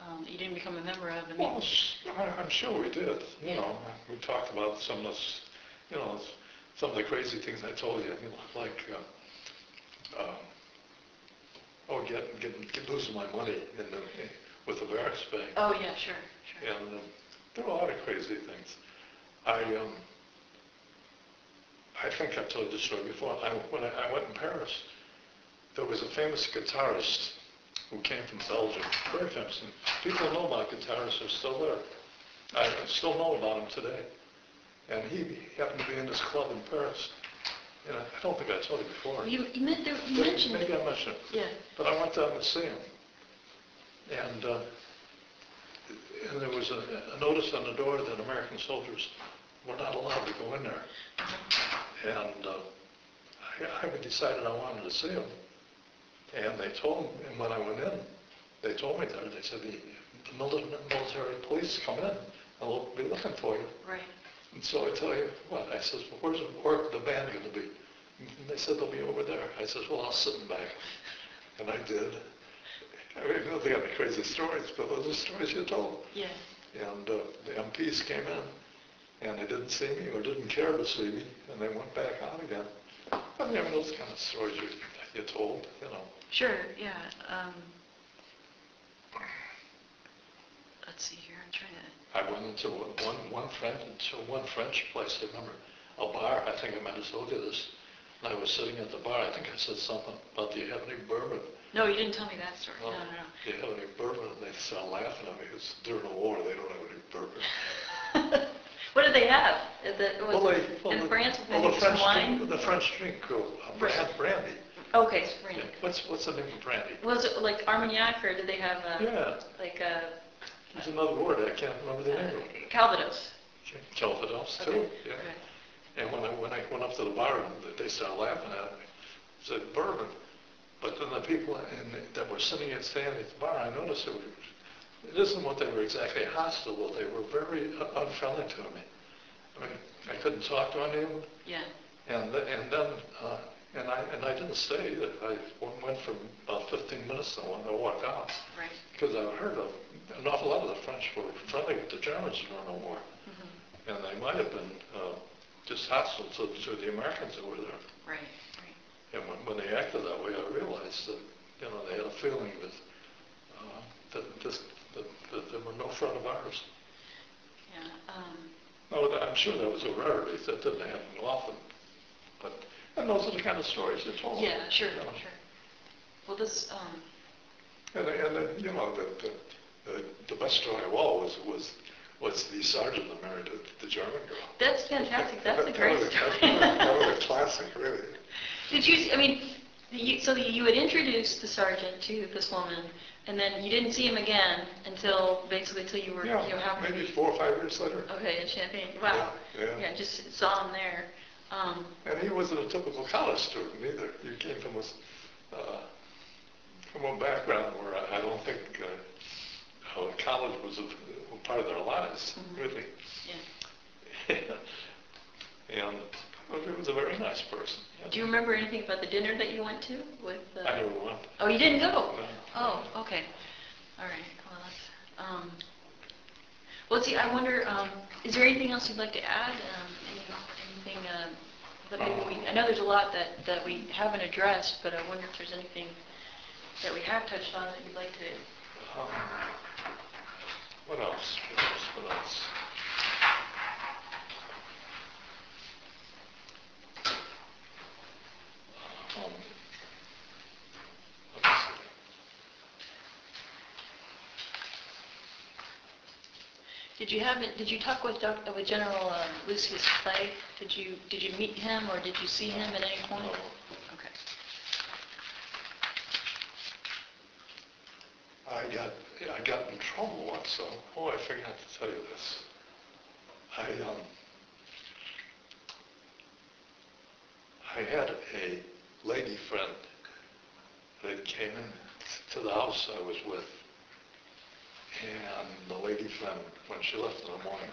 um, that you didn't become a member of? I mean, Well, s- I- I'm sure we did, you Yeah. know, we talked about some of you know, some of the crazy things I told you, you know, like, uh, um, oh, get, get, get losing my money in the, with the Barracks Bank. Oh, yeah, sure, sure. And um, there are a lot of crazy things. I, um, I think I've told you this story before. I, when I, I went in Paris, there was a famous guitarist who came from Belgium, very famous. And people know about guitarists are still there. I still know about him today. And he happened to be in this club in Paris. I, I don't think I told you before. You, you meant, there- you mentioned Maybe it. I mentioned it. Yeah, But I went down to see him. And, uh, and there was a, a notice on the door that American soldiers were not allowed to go in there. And uh, I, I decided I wanted to see him. And they told me, and when I went in, they told me that, they said, the, the mili- military police come in, and they'll be looking for you. right. And so I tell you, what, I says, well, where's the, where the band gonna be? And they said, they'll be over there. I says, well, I'll sit in back. And I did. I mean, you know, they got the crazy stories, but those are stories you told. Yeah, And uh, the MPs came in, and they didn't see me or didn't care to see me, and they went back out again. I mean, those kind of stories you, you told, you know. sure, yeah. um, Let's see here, I'm trying to, I went into one, one French, into one French place, I remember, a bar, I think I might have told you this. And I was sitting at the bar, I think I said something about, do you have any bourbon? no, you didn't tell me that story, no, Oh, no, Do you have any bourbon? And they started laughing at me, because during the war, they don't have any bourbon. What did they have? Is it- was Well, it well, In the- France, well, maybe the some French wine? The French drink, uh, Right. brandy. Okay, Yeah. What's, what's the name of brandy? Was it like Armagnac, or did they have, uh, Yeah, like, uh, there's another word, I can't remember the name of it. uh, Calvados? Calvados too, Okay, yeah. And when I, when I went up to the bar, and they started laughing at me, said bourbon. But then the people in, that were sitting standing at the bar, I noticed it, was, it isn't what they were exactly hostile, but they were very unfriendly to me. I mean, I couldn't talk to any of them, Yeah, and, th- and then, uh, And I, and I didn't stay, I went for about 15 minutes and wanted to walk out. Right. Because I heard of, an awful lot of the French were friendly with the Germans during the war. Mhm. And they might have been uh, just hostile to, to the Americans that were there. Right, right. And when, when they acted that way, I realized that, you know, they had a feeling that, uh, that this, that, that they were no friend of ours. Yeah, um, No, I'm sure that was a rarity, that didn't happen often. But, and those are the kind of stories they told. yeah, sure, you know. sure. Well, this, um, And, and then, you know, the, the, the- the best story of all was, was, was the sergeant that married the, the German girl. that's fantastic, that's a That- great that was- story. That was a classic, really. Did you, I mean, you, so you had introduced the sergeant to this woman, and then you didn't see him again until, basically until you were, you know, Yeah, how maybe four or five years later. Okay, in Champaign, wow. Yeah, yeah. Yeah, just saw him there. Um, And he wasn't a typical college student either. He came from a, uh, from a background where I I don't think uh, college was a, part of their lives, Mhm. really. yeah. And he was a very nice person. Do you remember anything about the dinner that you went to with, uh? I never went. Oh, you didn't go? No. Oh, okay. All right, well, that's, um, well, see, I wonder, um, is there anything else you'd like to add? Um, any- anything, uh, that maybe we, I know there's a lot that, that we haven't addressed, but I wonder if there's anything that we have touched on that you'd like to, Um, What else? What else? What else? Um, let me see. did you have, it? did you talk with Doc, with General um, Lucius Clay? Did you, did you meet him, or did you see him at any point? No. I got, I got in trouble once, so, oh, I forgot to tell you this. I, um, I had a lady friend that came in to the house I was with. And the lady friend, when she left in the morning,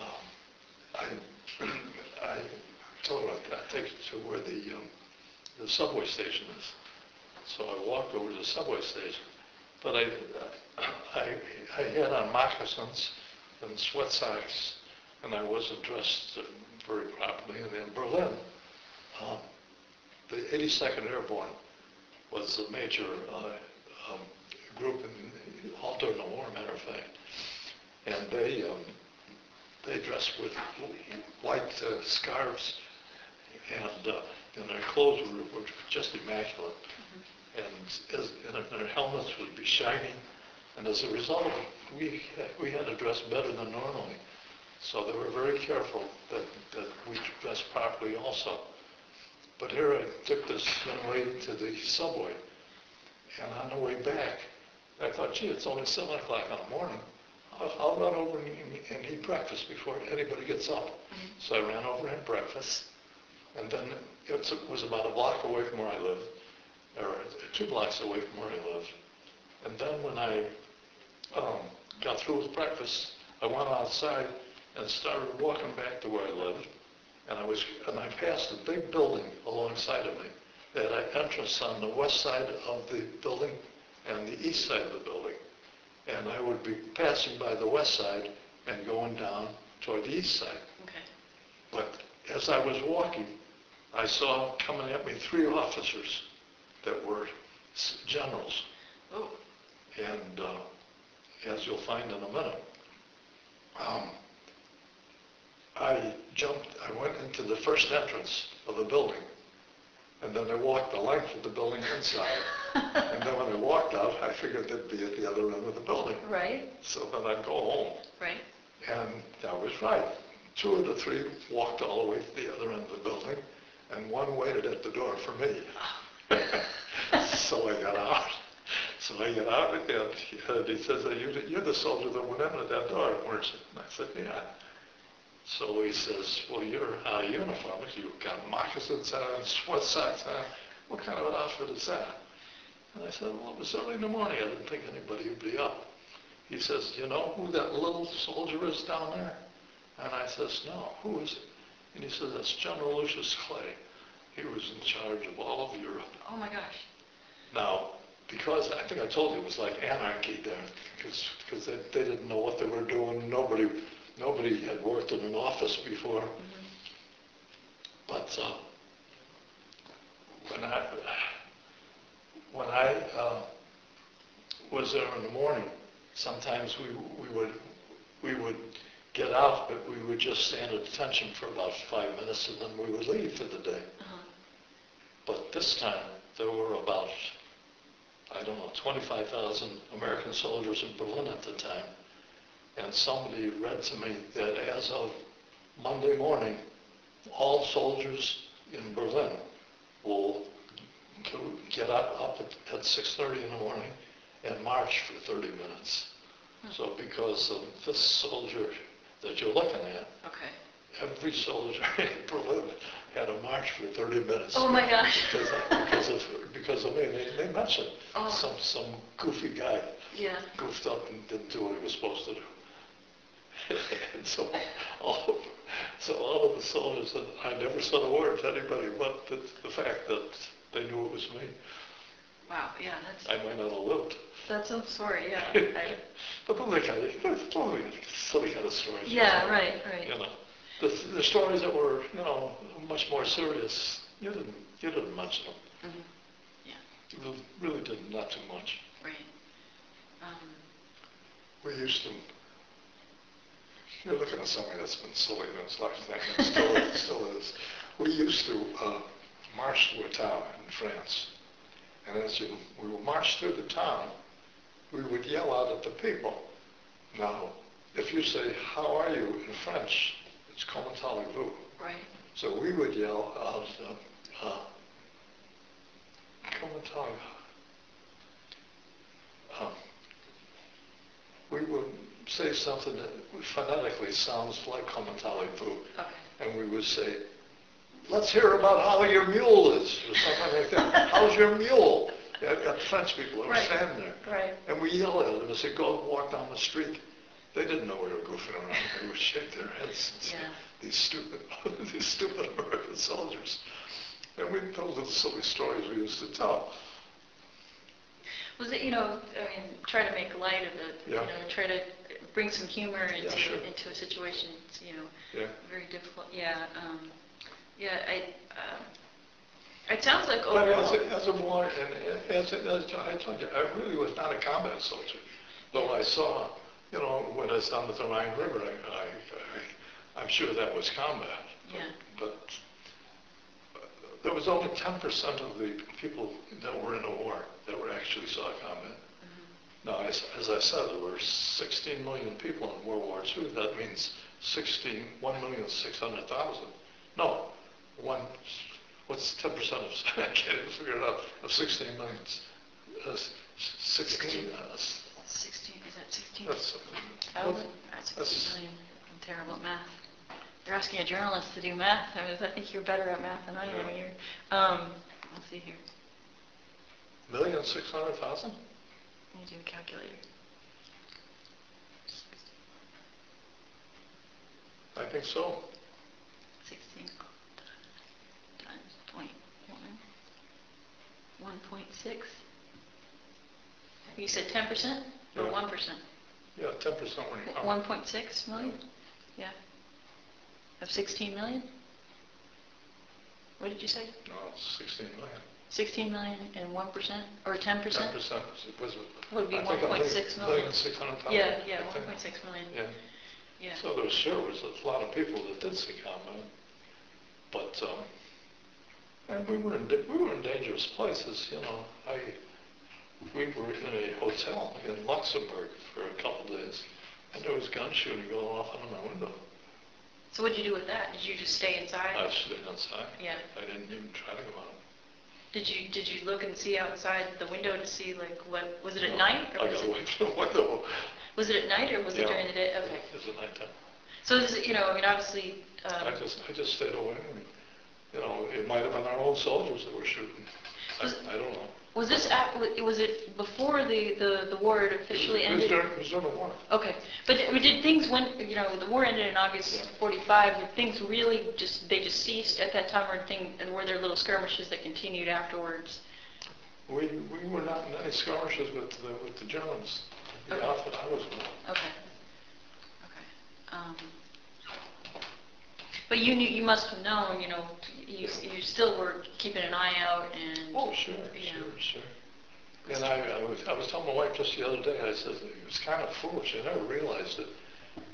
um, I, I told her I'd take her to where the, um, the subway station is. So I walked over to the subway station, but I, I, I had on moccasins and sweat socks, and I wasn't dressed very properly. And in Berlin, um, the 82nd Airborne was a major uh, um, group in, all during the war, matter of fact. And they, um, they dressed with white uh, scarves, and, uh, and their clothes were, were just immaculate and, as, and their helmets would be shining. And as a result, we, we had to dress better than normally. So they were very careful that, that we dressed properly also. But here I took this young lady to the subway, and on the way back, I thought, gee, it's only seven o'clock in the morning. I'll, I'll run over and, eat- and eat breakfast before anybody gets up. Mm-hmm. So I ran over and had breakfast, and then it was about a block away from where I lived or two blocks away from where I lived. And then when I um, got through with breakfast, I went outside and started walking back to where I lived. And I was, and I passed a big building alongside of me. They had an entrance on the west side of the building and the east side of the building. And I would be passing by the west side and going down toward the east side. Okay. But as I was walking, I saw coming at me three officers that were s- generals. Oh, And uh, as you'll find in a minute, um, I jumped, I went into the first entrance of the building, and then I walked the length of the building inside. And then when I walked out, I figured they'd be at the other end of the building. right, So then I'd go home. right. And I was right. Two of the three walked all the way to the other end of the building, and one waited at the door for me. So I got out. So I got out, and he- he says, "Are you the- you're the soldier that went in at that door, weren't you? And I said, yeah. So he says, well, you're out of uniform, you've got moccasins on, sweat socks on, what kind of an outfit is that? And I said, well, it was early in the morning, I didn't think anybody would be up. He says, you know who that little soldier is down there? And I says, no, who is it? And he says, that's General Lucius Clay. He was in charge of all of Europe. Oh, my gosh. Now, because, I think I told you, it was like anarchy there, because, because they, they didn't know what they were doing, nobody, nobody had worked in an office before. But, uh, when I, when I, uh, was there in the morning, sometimes we, we would, we would get out, but we would just stand at attention for about five minutes, and then we would leave for the day. But this time, there were about, I don't know, 25,000 American soldiers in Berlin at the time. And somebody read to me that as of Monday morning, all soldiers in Berlin will get up up at at 6:30 in the morning and march for 30 minutes. Hmm. So because of this soldier that you're looking at, Okay. Every soldier in Berlin had a march for 30 minutes. Oh, my gosh. Because, because of, because of me, they, they mentioned Oh. some, some goofy guy Yeah. goofed up and didn't do what he was supposed to do. And so, all of, so all of the soldiers, said, I never said a word to anybody but the, the fact that they knew it was me. Wow, yeah, that's, I might not have lived. that's so sorry, yeah. I- But are kind of, silly kind of stories. Yeah, right, right. You know, the, the stories that were, you know, much more serious, you didn't, you didn't mention them. Mhm. Yeah, really- really did not too much. right. Um, We used to, you're looking at somebody that's been silly in his lifetime, and still, still is. We used to uh, march through a town in France. And as you, we would march through the town, we would yell out at the people. Now, if you say, how are you in French, it's comment allez-vous. Right, So we would yell out, uh, uh. Uh, We would say something that phonetically sounds like comment allez-vous. okay. And we would say, let's hear about how your mule is, or something like that. How's your mule? Yeah, I've got French people that were Right. standing there. Right. And we yell at them and say, go walk down the street. They didn't know we were goofing around. They would shake their heads and say, Yeah. these stupid, these stupid American soldiers. And we, those are the silly stories we used to tell. Was it, you know, I mean, try to make light of it, you know, try to bring some humor into, sure. into a situation, it's, you know, Yeah. very difficult, yeah, um, yeah, I, um, it sounds like But as a, as a war, and as, a- as I told you, I really was not a combat soldier. Though I saw, you know, when I was down the Rhine River, I, I, I, I'm sure that was combat. Yeah. But there was only ten percent of the people that were in a war that were actually saw combat. Mm-hmm. Now, as, as I said, there were 16 million people in World War II. That means 16, 1,600,000. No, one, what's 10% of, I can't even figure it out, of 16 million? Uh, s- 16, uh, s- sixteen, is that sixteen that's, thousand? That's that's- sixteen million, I'm terrible at math. You're asking a journalist to do math, I mean, I think you're better at math than I am here. Um, let's see here, million 600,000? let me do the calculator. I think so. 16 times point one, 1.6? You said 10% or Yeah. 1%? Yeah, 10% were in combat. 1.6 million? Yeah. Of 16 million? What did you say? No, 16 million. 16 million and 1% or 10%? 10% was, Would be I think a 1.6 million. Million 600,000. Yeah, yeah, I think. 1.6 million. Yeah. Yeah. So there was sure was a lot of people that did see combat, but um, and we were in da- we were in dangerous places. You know, I we were in a hotel in Luxembourg for a couple days, and there was gun shooting going off under my window. So what did you do with that? Did you just stay inside? I stayed outside. Yeah. I didn't even try to go out. Did you, did you look and see outside the window to see like what, was it at night? or I was got it- away from the window. Was it at night or was it during the day? Okay. It was at nighttime. So is, you know, I mean, obviously, I um, just I just stayed away. And, you know, it might have been our own soldiers that were shooting. I, I don't know. Was this, was it before the, the, the war had officially It was ended? during, it was during the war. Okay, but I mean, did things when, you know, the war ended in August 45, did things really just, they just ceased at that time, or thing, and were there little skirmishes that continued afterwards? We, we were not in any skirmishes with the, with the Germans, the Okay. outfit I was with. Okay, okay. Um, But you knew, you must have known, you know, you, you still were keeping an eye out and... Oh, sure, Yeah. sure, sure. And I, I was, I was telling my wife just the other day, I said, it was kind of foolish, I never realized it.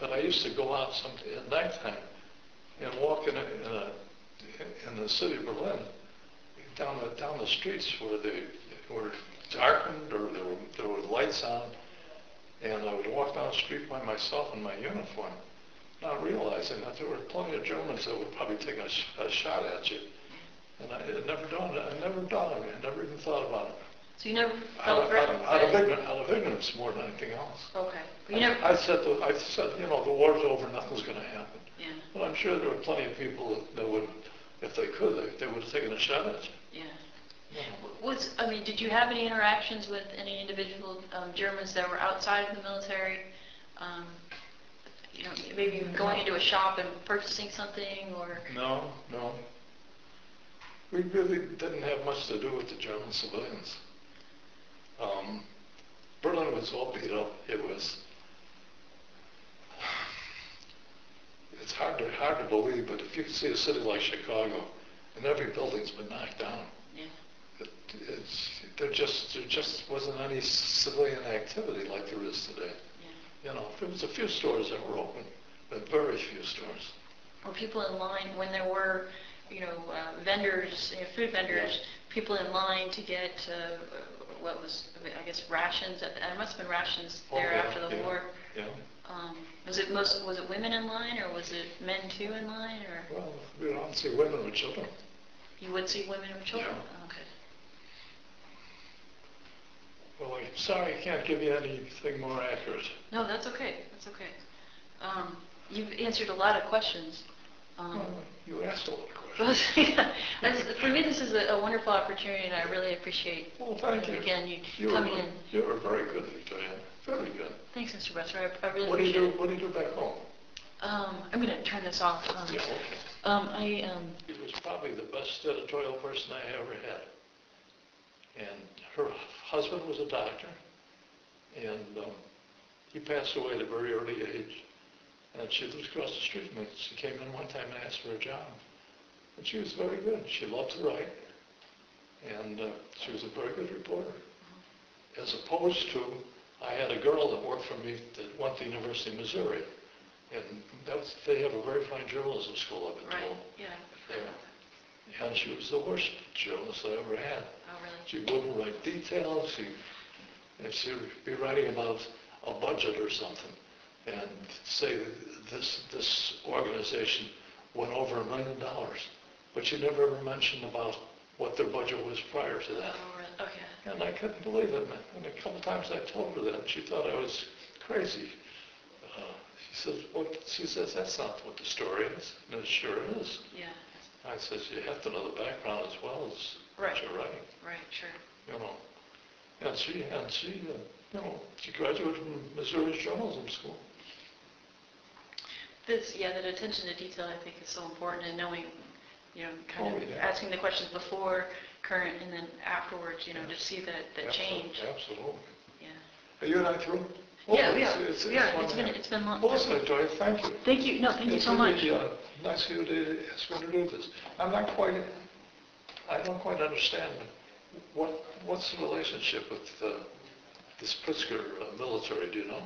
But I used to go out some, at nighttime and walk in a, in a, in the city of Berlin, down the, down the streets where they were darkened or there were, there were lights on. And I would walk down the street by myself in my uniform, not realizing that there were plenty of Germans that would probably take a, sh- a shot at you. And I, it never dawned, it never dawned on me, I never even thought about it. So you never felt out threatened? of, out of ignorance, out of ignorance more than anything else. Okay, but you never, I said, to- I said, you know, the war's over, nothing's gonna happen. yeah, But I'm sure there were plenty of people that- that would, if they could, they, they would have taken a shot at you. yeah. know. Was, I mean, did you have any interactions with any individual um, Germans that were outside of the military? Um, You know, maybe going into a shop and purchasing something, or, No, no. We really didn't have much to do with the German civilians. Um, Berlin was all beat up. It was, it's hard to, hard to believe, but if you see a city like Chicago, and every building's been knocked down, yeah, it, it's, there just, there just wasn't any civilian activity like there is today. Yeah. You know, there was a few stores that were open, but very few stores. Were people in line, when there were, you know, uh, vendors, you know, food vendors, people in line to get, uh, what was, I guess rations, at the- there must have been rations Oh, there yeah, after the yeah, war. Yeah. Um, Was it most, was it women in line, or was it men too in line, or Well, we don't see women with children. you would see women with children? Yeah. Okay. Well, I'm sorry I can't give you anything more accurate. No, that's okay, that's okay. Um, You've answered a lot of questions. Um, Well, You asked a lot of questions. yeah, that's- For me, this is a a wonderful opportunity, and I really appreciate, Well, thank you. again, you You were, coming in. you were very good, Victoria, very good. Thanks, Mr. Besser, I I really What do you appreciate do, it. what do you do back home? Um, I'm going to turn this off. Um, Yeah, okay. um, I, um, He was probably the best editorial person I ever had. And her husband was a doctor, and um, he passed away at a very early age. And she lived across the street from me. She came in one time and asked for a job. And she was very good. She loved to write, and uh, she was a very good reporter. As opposed to, I had a girl that worked for me that went to the University of Missouri, and that's, they have a very fine journalism school, I've been right, told. yeah. Yeah. And she was the worst journalist I ever had. Oh, really? She wouldn't write details, she, and she would be writing about a budget or something, and say this, this organization went over a million dollars, but she never ever mentioned about what their budget was prior to that. Oh, really? Okay. And I couldn't believe it. And a couple times I told her that, and she thought I was crazy. Uh, She says, well, she says, that's not what the story is, and it sure is. Yeah, I says, you have to know the background as well as Right. you're writing, right, sure. you know. And she, and she, uh, you know, she graduated from Missouri's journalism school. This, yeah, that attention to detail, I think, is so important, and knowing, you know, kind Oh, of yeah. asking the questions before, current, and then afterwards, you know, to see that, that Absol- change. Absolutely. Yeah. Are you and I through? Yeah, Oh, yeah, it's- it's- yeah, it's been, it's been long. Listen, Victoria, thank you. Thank you, no, thank you It's so much. really, uh, Nice of you to ask me to do this. I'm not quite, I don't quite understand what, what's the relationship with uh, this Pritzker uh, military, do you know?